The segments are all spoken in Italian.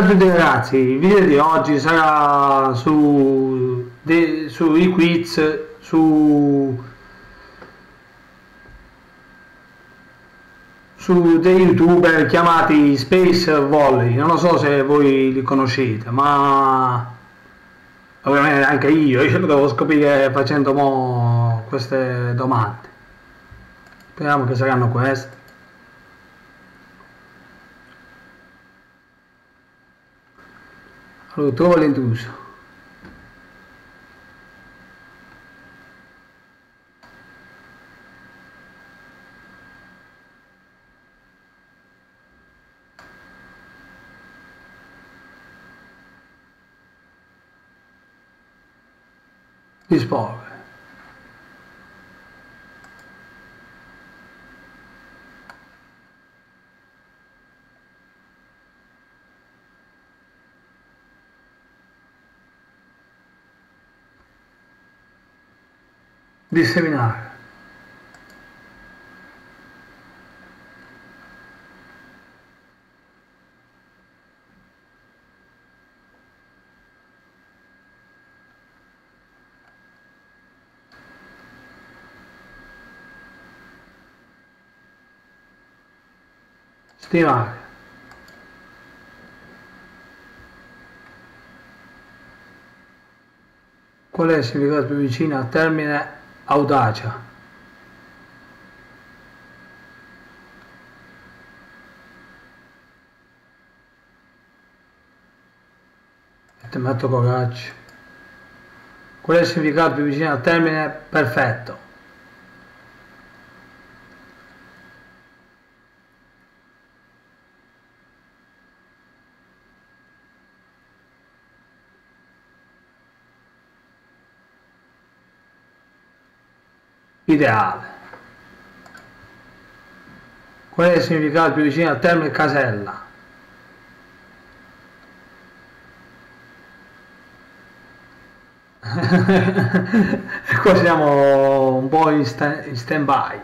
A tutti ragazzi, il video di oggi sarà su de, sui quiz su su dei youtuber chiamati Space Volley, non lo so se voi li conoscete, ma ovviamente anche io, io lo devo scoprire facendo queste domande. Speriamo che saranno queste. Allora, trova l'intruso. Disseminare. Stimare. Qual è il significato più vicino al termine audacia? Ti metto coraggio. Qual è il significato più vicino al termine perfetto? Ideale. Qual è il significato più vicino al termine casella? e qua siamo un po' in, sta in stand by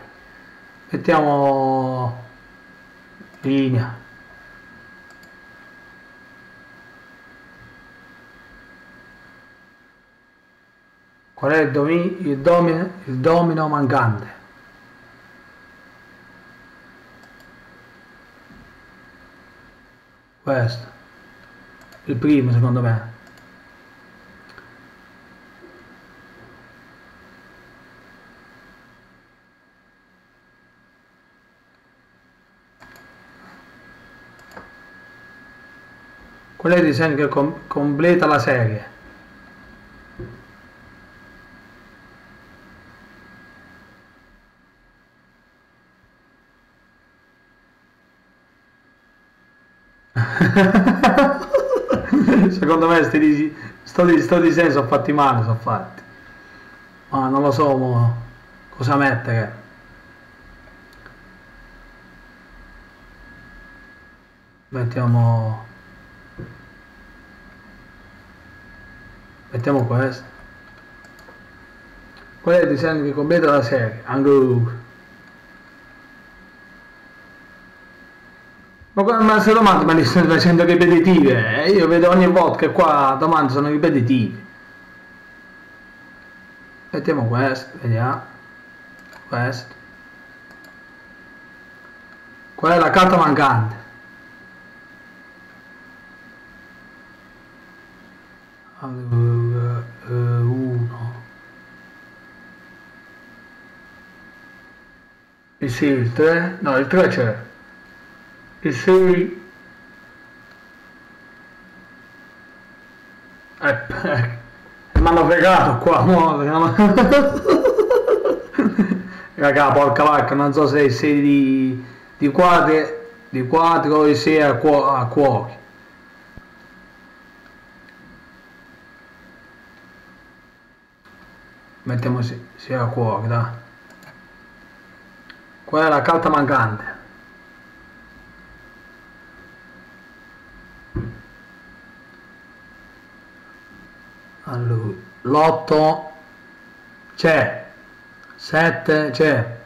mettiamo linea Qual è il, domi il, domino, il domino mancante? Questo. Il primo secondo me. Qual è il disegno che com completa la serie? Secondo me sti, sto, sto disegno sono fatti male, sono fatti. Ma non lo so mo, cosa mettere. Mettiamo... Mettiamo questo. Qual è il disegno che completa la serie? Angle Ma queste domande me le stai facendo ripetitive, eh? io vedo ogni volta che qua domande sono ripetitive. Mettiamo questo, vediamo. Questo. Qual è la carta mancante? Allora, uh, uno. E sì, il 3? No, il 3 c'è sei eh, eh, mi hanno fregato qua raga porca vacca non so se sei di, di quadri di quadri o sei a, cu a cuochi mettiamo sia a cuochi dai. Qual è la carta mancante allora l'8 c'è. 7 c'è.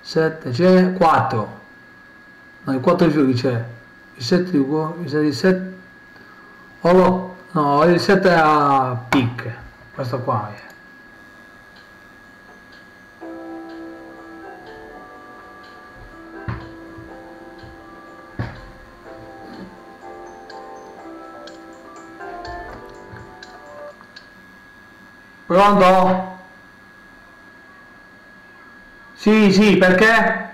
7 c'è. 4 no il 4 di fiori c'è. Il 7 di cuore il 7 di 7 O lo, no, il 7 a picche, questo qua è. Pronto? Sì, sì, perché?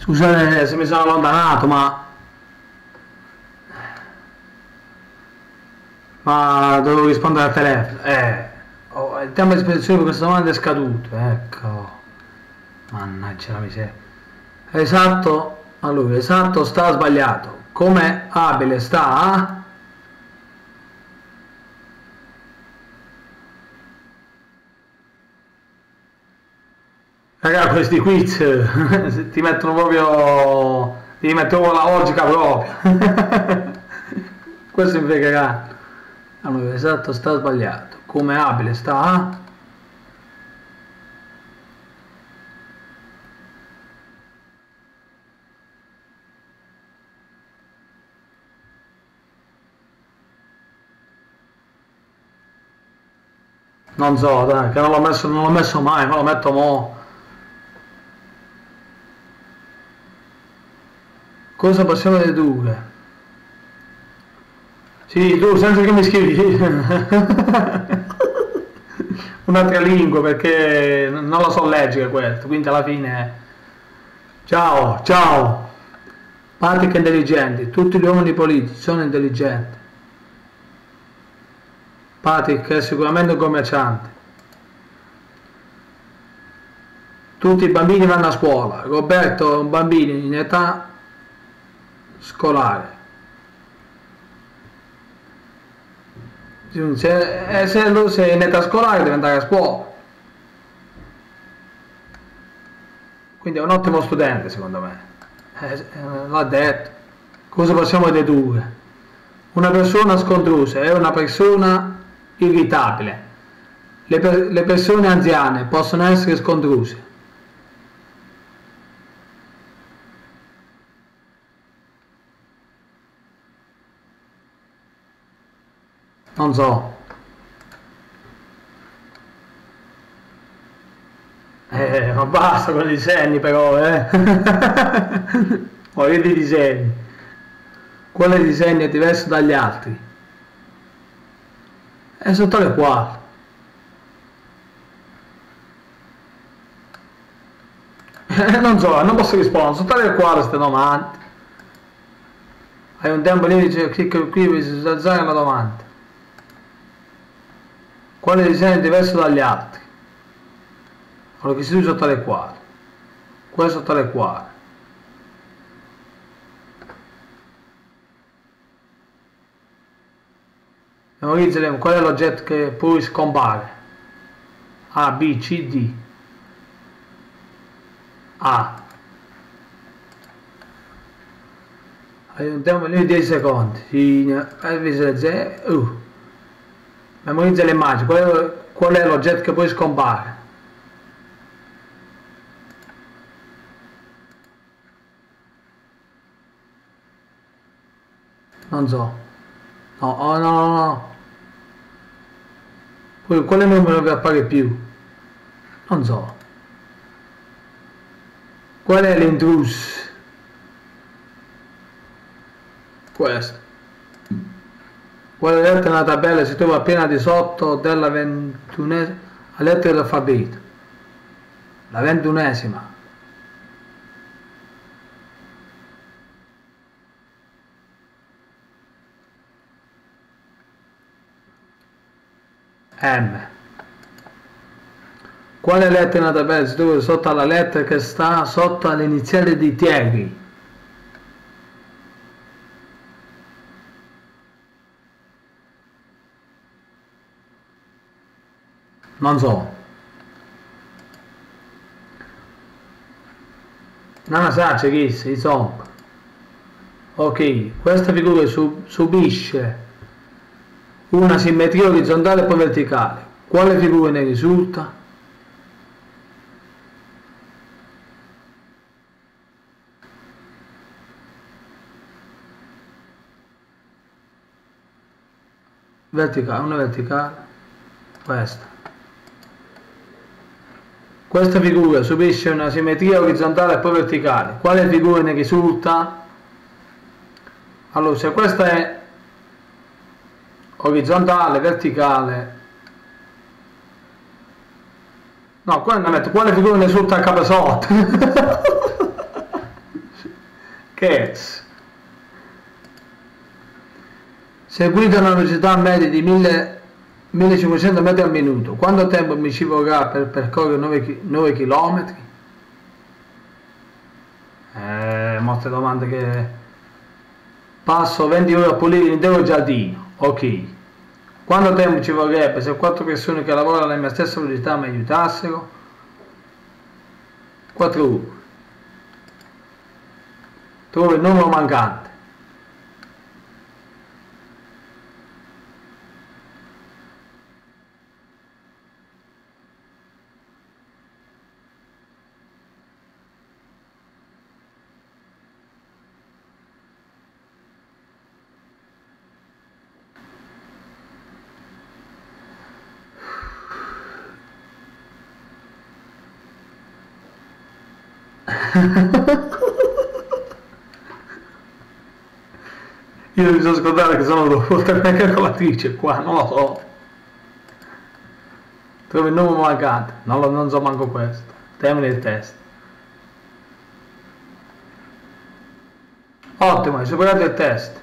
Scusate se mi sono allontanato, ma... Ma dovevo rispondere al telefono. Eh, oh, il tempo di spedizione per questa domanda è scaduto. Ecco. Mannaggia la miseria. Esatto, allora, esatto sta sbagliato. Come abile sta? Raga, questi quiz ti mettono proprio. ti mettono la logica proprio. Questo mi fregherà. Allora, esatto, sta sbagliato. Come abile sta? Non so, dai, che non l'ho messo, non l'ho messo mai, ma lo metto mo'. Cosa possiamo dedurre? Sì, tu senza che mi scrivi un'altra lingua perché non la so leggere questo, quindi alla fine ciao, ciao. Patrick intelligenti, tutti gli uomini politici sono intelligenti. Patrick è sicuramente un commerciante. Tutti i bambini vanno a scuola. Roberto è un bambino in età scolare. Se, eh, se lui sei in età scolare deve andare a scuola. Quindi è un ottimo studente secondo me. Eh, eh, l'ha detto. Cosa possiamo dedurre? Una persona scontrusa è una persona irritabile. Le, per, le persone anziane possono essere scontruse. Non so. Eh, ma basta con i disegni però, eh. Voglio di disegni. Quale disegno è diverso dagli altri? È sotto le quali. non so, non posso rispondere, sotto le quali queste domande. Hai un tempo lì, dice, qui, qui visualizzare la domanda. Quale disegno è diverso dagli altri? Quello che si usa tale quale. Questo tale quale. Memorizzeremo qual è l'oggetto che poi scompare. A, B, C, D. A. Aiutiamo lì 10 secondi. Uh. Memorizza le immagini, qual è, qual è l'oggetto che poi scompare? Non so. No, oh, no, no, no. Poi quale numero che appare più? Non so. Qual è l'intruso? Questo. Guardate nella tabella si trova appena di sotto della ventunesima lettera dell'alfabeto. La ventunesima. M. Quale lettera nella tabella si trova sotto alla lettera che sta sotto all'iniziale di Tiegri non so. Non sa c'è chi insomma. Ok questa figura subisce una simmetria orizzontale e poi verticale. Quale figura ne risulta? verticale, una verticale questa questa figura subisce una simmetria orizzontale e poi verticale. Quale figura ne risulta? allora se questa è orizzontale, verticale no, qua non metto quale figura ne risulta a capo sotto? Che seguita una velocità media di 1000 1500 metri al minuto. Quanto tempo mi ci vorrà per percorrere 9, 9 km? Eh, molte domande che passo 20 ore a pulire l'intero giardino. Ok. Quanto tempo ci vorrebbe se quattro persone che lavorano alla mia stessa velocità mi aiutassero? 4 ore. Trovo il numero mancante Io mi sono scordato che sono oltre una calcolatrice qua, non lo so. Trovo il numero mancante, non, lo, non so manco questo. Termine il test. Ottimo, hai superato il test.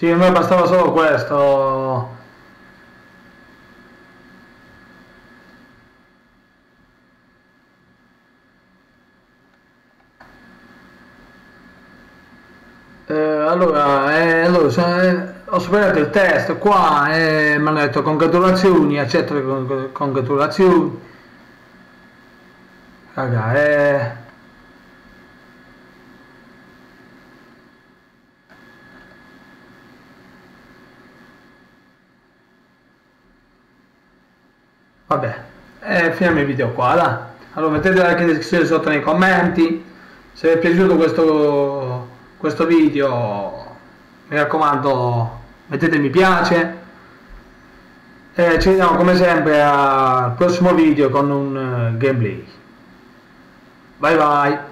Sì, a me bastava solo questo. Eh, allora, eh, allora eh, ho superato il test qua e mi hanno detto congratulazioni, accetto le congratulazioni. Raga, eh... vabbè e finiamo il video qua dai. allora mettete like in descrizione sotto nei commenti. Se vi è piaciuto questo, questo video mi raccomando mettete mi piace. E ci vediamo come sempre al prossimo video con un uh, gameplay. Bye bye